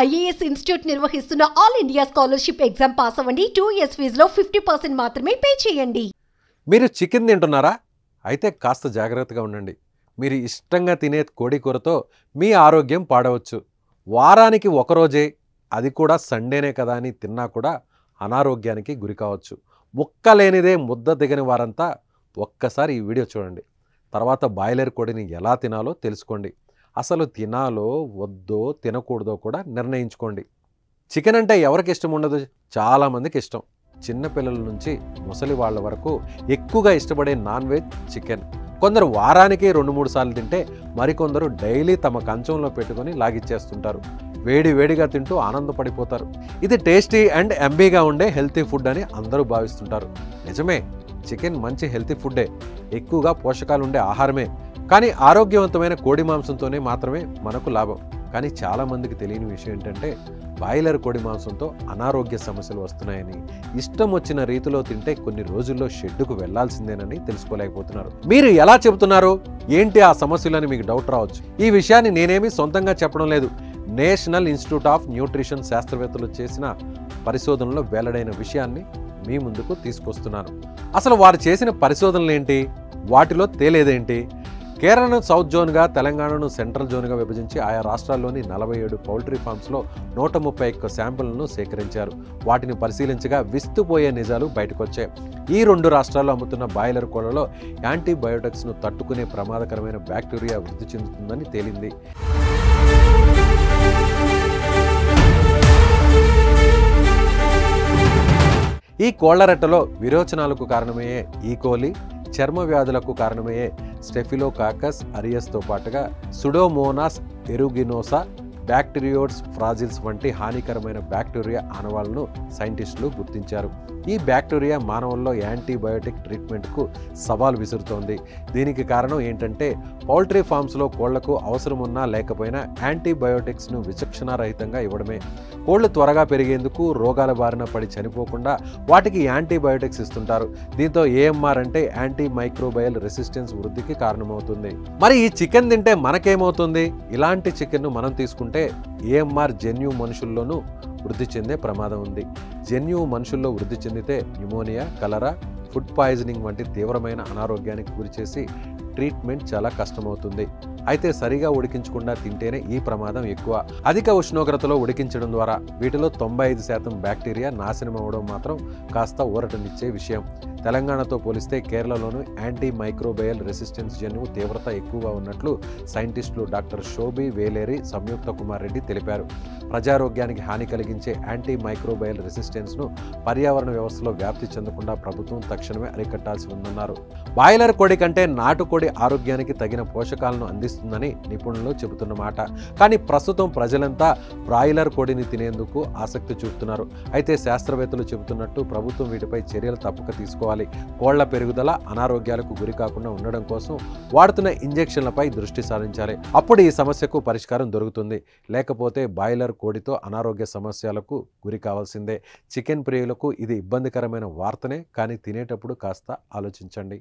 IAS institute నిర్వహిస్తున్న all India scholarship exam pass అవ్వండి. Two years ఫీజులో ఫిఫ్టీ పర్సెంట్ మాత్రమే పే చేయండి. మీరు చికెన్ తింటున్నారా? అయితే కాస్త జాగ్రత్తగా ఉండండి. మీరు ఇష్టంగా తినే కోడి కూరతో మీ ఆరోగ్యం పాడవచ్చు. వారానికి ఒకరోజే అది కూడా సండేనే కదా అని తిన్నా కూడా అనారోగ్యానికి గురి కావచ్చు. ముక్క లేనిదే ముద్ద దిగని వారంతా ఒక్కసారి ఈ వీడియో చూడండి. తర్వాత బాయిలర్ కోడిని ఎలా తినాలో తెలుసుకోండి. అసలు తినాలో వద్దో తినకూడదో కూడా నిర్ణయించుకోండి. చికెన్ అంటే ఎవరికి ఇష్టం ఉండదు? చాలామందికి ఇష్టం. చిన్నపిల్లల నుంచి ముసలి వాళ్ళ వరకు ఎక్కువగా ఇష్టపడే నాన్ వెజ్ చికెన్. కొందరు వారానికి రెండు మూడు సార్లు తింటే మరికొందరు డైలీ తమ కంచంలో పెట్టుకొని లాగిచ్చేస్తుంటారు. వేడి వేడిగా తింటూ ఆనందపడిపోతారు. ఇది టేస్టీ అండ్ ఎంబీగా ఉండే హెల్తీ ఫుడ్ అని అందరూ భావిస్తుంటారు. నిజమే చికెన్ మంచి హెల్తీ ఫుడ్డే. ఎక్కువగా పోషకాలు ఉండే ఆహారమే. కానీ ఆరోగ్యవంతమైన కోడి మాంసంతోనే మాత్రమే మనకు లాభం. కానీ చాలామందికి తెలియని విషయం ఏంటంటే బాయిలర్ కోడి మాంసంతో అనారోగ్య సమస్యలు వస్తున్నాయని ఇష్టం వచ్చిన రీతిలో తింటే కొన్ని రోజుల్లో షెడ్డుకు వెళ్ళాల్సిందేనని తెలుసుకోలేకపోతున్నారు. మీరు ఎలా చెబుతున్నారు? ఏంటి ఆ సమస్యలని మీకు డౌట్ రావచ్చు. ఈ విషయాన్ని నేనేమి సొంతంగా చెప్పడం లేదు. నేషనల్ ఇన్స్టిట్యూట్ ఆఫ్ న్యూట్రిషన్ శాస్త్రవేత్తలు చేసిన పరిశోధనలో వెల్లడైన విషయాన్ని మీ ముందుకు తీసుకొస్తున్నాను. అసలు వారు చేసిన పరిశోధనలు ఏంటి వాటిలో తేలేదేంటి? కేరళను సౌత్ జోన్గా తెలంగాణను సెంట్రల్ జోన్గా విభజించి ఆయా రాష్ట్రాల్లోని నలభై ఏడు పౌల్ట్రీ ఫామ్స్లో నూట ముప్పై ఒక్క శాంపుల్ను సేకరించారు. వాటిని పరిశీలించగా విస్తుపోయే నిజాలు బయటకొచ్చాయి. ఈ రెండు రాష్ట్రాల్లో అమ్ముతున్న బాయిలర్ కోళ్ళలో యాంటీబయోటిక్స్ను తట్టుకునే ప్రమాదకరమైన బ్యాక్టీరియా వృద్ధి చెందుతుందని తేలింది. ఈ కోళ్ళ రెట్టలో విరోచనాలకు కారణమయ్యే ఈకోలి చర్మ వ్యాధులకు కారణమయ్యే స్టెఫిలోకాకస్ అరియస్తో పాటుగా సుడోమోనాస్ ఎరుగినోసా బ్యాక్టీరియోడ్స్ ఫ్రాజిల్స్ వంటి హానికరమైన బ్యాక్టీరియా ఆనవాళ్ళను సైంటిస్టులు గుర్తించారు. ఈ బ్యాక్టీరియా మానవుల్లో యాంటీబయోటిక్ ట్రీట్మెంట్కు సవాల్ విసురుతోంది. దీనికి కారణం ఏంటంటే పౌల్ట్రీ ఫామ్స్లో కోళ్ళకు అవసరం ఉన్నా లేకపోయినా యాంటీబయోటిక్స్ను విచక్షణారహితంగా ఇవ్వడమే. కోళ్ళు త్వరగా పెరిగేందుకు రోగాల బారిన పడి చనిపోకుండా వాటికి యాంటీబయోటిక్స్ ఇస్తుంటారు. దీంతో ఏఎంఆర్ అంటే యాంటీ మైక్రోబయల్ రెసిస్టెన్స్ వృద్ధికి కారణమవుతుంది. మరి ఈ చికెన్ తింటే మనకేమవుతుంది? ఇలాంటి చికెన్ను మనం తీసుకుంటే ఏఎంఆర్ జన్యు మనుషుల్లోనూ వృద్ధి చెందే ప్రమాదం ఉంది. జన్యు మనుషుల్లో వృద్ధి చెందితే న్యూమోనియా కలరా ఫుడ్ పాయిజనింగ్ వంటి తీవ్రమైన అనారోగ్యానికి గురిచేసి ట్రీట్మెంట్ చాలా కష్టమవుతుంది. అయితే సరిగా ఉడికించకుండా తింటేనే ఈ ప్రమాదం ఎక్కువ. అధిక ఉష్ణోగ్రతలో ఉడికించడం ద్వారా వీటిలో తొంభై ఐదు శాతం బ్యాక్టీరియా నాశనం అవ్వడం మాత్రం కాస్త ఊరటనిచ్చే విషయం. తెలంగాణతో పోలిస్తే కేరళలోనూ యాంటీ మైక్రోబయల్ రెసిస్టెన్స్ జన్యువు తీవ్రత ఎక్కువగా ఉన్నట్లు సైంటిస్టులు డాక్టర్ శోభి వేలేరి సంయుక్త కుమార్ రెడ్డి తెలిపారు. ప్రజారోగ్యానికి హాని కలిగించే యాంటీ మైక్రోబయల్ రెసిస్టెన్స్ను పర్యావరణ వ్యవస్థలో వ్యాప్తి చెందకుండా ప్రభుత్వం తక్షణమే అరికట్టాల్సి ఉందన్నారు. బాయిలర్ కోడి కంటే నాటుకోడి ఆరోగ్యానికి తగిన పోషకాలను అంది అందిస్తుందని నిపుణులు చెబుతున్నమాట కానీ ప్రస్తుతం ప్రజలంతా బ్రాయిలర్ కోడిని తినేందుకు ఆసక్తి చూపుతున్నారు. అయితే శాస్త్రవేత్తలు చెబుతున్నట్టు ప్రభుత్వం వీటిపై చర్యలు తప్పక తీసుకోవాలి. కోళ్ళ పెరుగుదల అనారోగ్యాలకు గురి కాకుండా ఉండడం కోసం వాడుతున్న ఇంజెక్షన్లపై దృష్టి సారించాలి. అప్పుడు ఈ సమస్యకు పరిష్కారం దొరుకుతుంది. లేకపోతే బాయిలర్ కోడితో అనారోగ్య సమస్యలకు గురి కావాల్సిందే. చికెన్ ప్రియులకు ఇది ఇబ్బందికరమైన వార్తనే. కానీ తినేటప్పుడు కాస్త ఆలోచించండి.